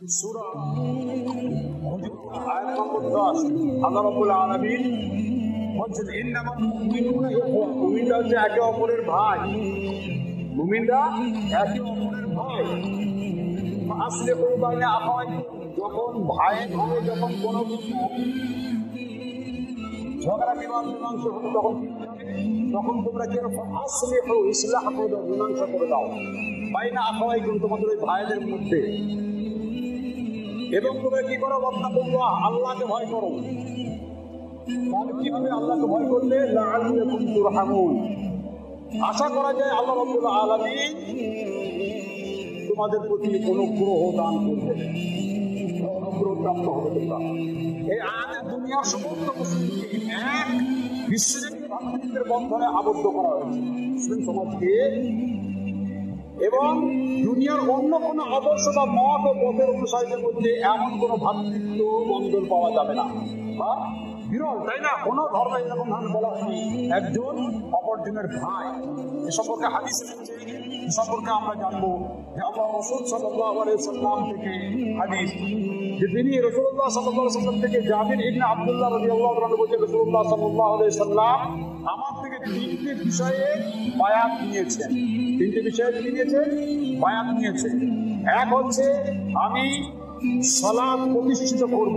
সূরা আয়াত নম্বর 10 আল্লাহ রাব্বুল আলামিন বলছেন, ইন্নামাল মুমিনুনা ইখওয়া। মুমিনরা হচ্ছে একে অপরের ভাই। একে অপরের ভাই। কোনো ঝগড়া বিমান মীমাংসা তখন? তখন তোমরা যেরকম আসলে ইসলাহ করে দাও। বাইনা আখাওয়াইকুম তোমাদের ওই ভাইদের মধ্যে। এবং তোমরা কি করো বক্তাবুল্লাহ আল্লাহকে ভয় করো। ভয় করলে আশা করা যায় আল্লাহ তোমাদের প্রতি এক ভাতৃত্বের বন্ধনে আবদ্ধ করা হয়েছে। মুসলিম সমাজকে এবং দুনিয়ার অন্য কোনো আদর্শ বা মত ও পথের অনুসারীদের মধ্যে এমন কোনো ভাতৃত্ব বন্ধন পাওয়া যাবে না। বা বিরল, তাই না? কোনো এরকম ভাবে বলা হয়নি। একজন অপরজনের ভাই, এ সম্পর্কে হাদিস এ সম্পর্কে আমরা জানব যে আল্লাহ রসুল সাল্লাহ থেকে হাদিস যে তিনি রসুল্লাহ সাল্লাহ সাল্লাম থেকে জাবির ইবনে আব্দুল্লাহ রবি আল্লাহ রসুল্লাহ সাল্লাহ আমার থেকে তিনটি বিষয়ে বায়াত নিয়েছেন তিনটি বিষয়ে কি নিয়েছেন বায়াত নিয়েছেন এক হচ্ছে আমি সলাদ প্রতিষ্ঠিত করব।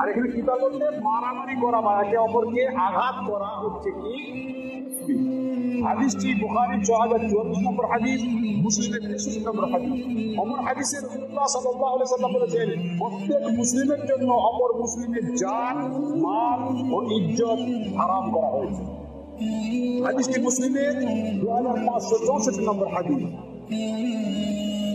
আর এখানে কিতাব বলতে মারামারি করা বা একে অপরকে আঘাত করা হচ্ছে কি? হাদিসটি বুখারী ছ হাজার চুয়াল্লিশ নম্বর হাদিস, মুসলিমের তেষট্টি নম্বর হাদিস। অমর হাদিসে রসুল্লাহ সাল্লাহ বলেছেন, প্রত্যেক মুসলিমের জন্য অপর মুসলিমের জান, মাল ও ইজ্জত হারাম করা হয়েছে। হাদিসটি মুসলিমের দু হাজার পাঁচশো চৌষট্টি নম্বর হাদিস।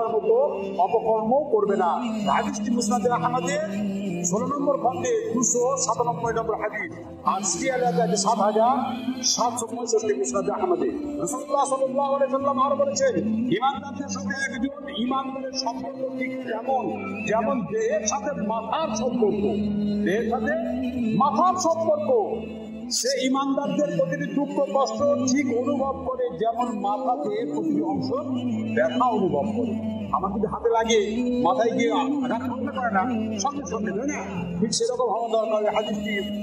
করার মতো অপকর্ম করবে না। হাদিসটি মুসনাদে আহমদের ষোলো নম্বর খন্ডে দুশো সাতানব্বই নম্বর হাদিস। আর সিরিয়াল আছে সাত হাজার সাতশো পঁয়ষট্টি মুসনাদে আহমদে রসুল্লাহ সাল্লাহ সাল্লাম আরও বলেছেন, ইমানদারদের সাথে একজন ইমানদারের সম্পর্ক ঠিক যেমন যেমন দেহের সাথে মাথার সম্পর্ক। দেহের সাথে মাথার সম্পর্ক। সে ইমানদারদের প্রতিটি দুঃখ, কষ্ট, ঠিক অনুভব করে, যেমন মাথা দেহের প্রতিটি অংশ ব্যথা অনুভব করে। আমার যদি হাতে লাগে, মাথায় গিয়ে আঘাত করতে পারে না, সঙ্গে সঙ্গে, তাই না? ঠিক সেরকম হওয়া দরকার হাদিসটি।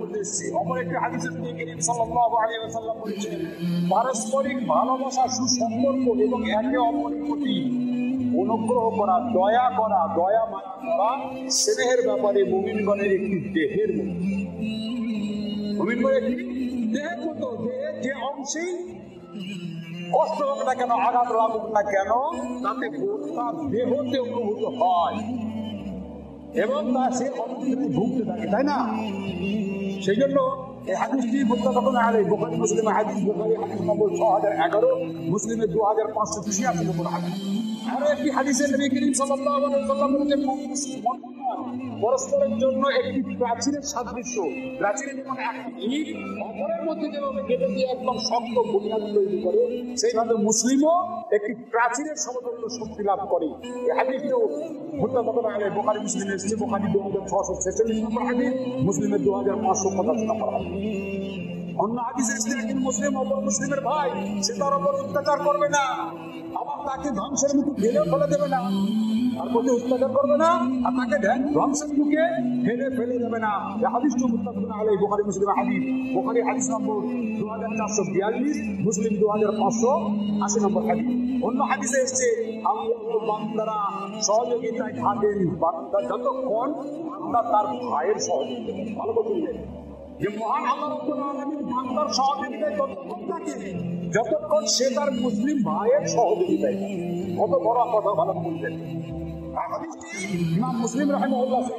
মধ্যে এসেছে। পারস্পরিক ভালোবাসা, সুসম্পর্ক এবং একে অপরের প্রতি অনুগ্রহ করা, দয়া করা, দয়া মায়া করা, স্নেহের ব্যাপারে মুমিনগণের একটি দেহের মতো যে অংশেই কষ্ট হোক না কেন, আঘাত লাগুক না কেন, তাতে তার দেহতে অনুভূত হয়। এবং তা সে অনেক ভুগতে থাকে, তাই না? সেই জন্য এই হাদিসটি মুত্তাফাকুন আলাইহি বুখারী মুসলিম হাদিস হাদিস নম্বর 6011 মুসলিমের 2586 নম্বর হাদিস। আর একটি হাদিসে নবী করিম মুসলমান পরস্পরের জন্য একটি প্রাচীরের সাদৃশ্য। প্রাচীরের যেমন একটি অপরের মধ্যে যেভাবে কেটে দিয়ে একদম শক্ত বুনিয়াদ তৈরি করে, সেইভাবে মুসলিমও একটি প্রাচীরের সমতুল্য শক্তি লাভ করে। হাদিসটিও মুত্তাফাকুন আলাইহি বুখারী মুসলিমে এসেছে। বুখারী 2646 নম্বর হাদিস মুসলিমের 2585 নম্বর হাদিস। অন্য হাদিসে এসেছে একজন মুসলিম অপর মুসলিমের ভাই, সে তার উপর অত্যাচার করবে না। আবার তাকে ধ্বংসের মুখে ফেলে ফেলে দেবে না। অত্যাচার করবে না, আর তাকে ফেলে দেবে না। হাদিস। বুখারী হাদিস নম্বর 2442 মুসলিম 2580 নম্বর হাদিস। অন্য হাদিসে যতক্ষণ তার ভাইয়ের সহযোগিতা। ভালো করে। যতক্ষণ সে তার মুসলিম ভাইয়ের সহযোগিতায় কত বড় কথা ভালো বলবেন মুসলিম সহিহ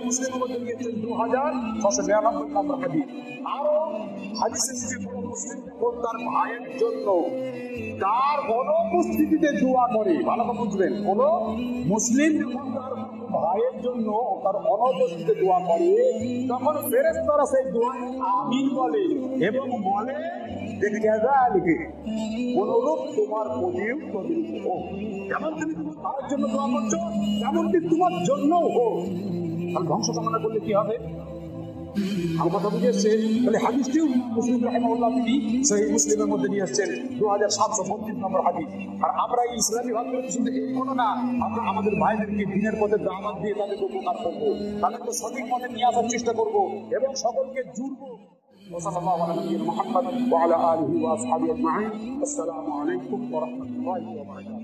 মুসলিমের মধ্যে দিয়েছেন 2699 নম্বর হাদিস। আরও মুসলিম যখন তার ভাইয়ের জন্য তার অনুপস্থিতিতে দোয়া করে, ভালো বুঝবেন, কোন মুসলিম যখন তার ভাইয়ের জন্য তার অনবস্থিতে দোয়া করে, তখন ফেরেশতারা সেই দোয়া আমিন বলে এবং বলে অনুরূপ তোমার প্রতিও হোক। যেমন তুমি তার জন্য দোয়া করছ, তেমনটি তোমার জন্যও হোক। আর ধ্বংস কামনা করলে কি হবে? আমার কথা বুঝে এসছে তাহলে হাদিসটিও মুসলিম রাহিমাহুল্লাহ তিনি সেই মুসলিমের মধ্যে নিয়ে এসছেন দু হাজার সাতশো পঁচিশ নম্বর হাদিস আর আমরা এই ইসলামী ভাবগুলো শুধু এই কোনো না আমরা আমাদের ভাইদেরকে দিনের পথে দাওয়াত দিয়ে তাদেরকে উপকার করবো তাদেরকে সঠিক পথে নিয়ে আসার চেষ্টা করবো এবং সকলকে জুড়বো وصلى الله على نبينا محمد وعلى اله واصحابه اجمعين السلام عليكم ورحمه الله وبركاته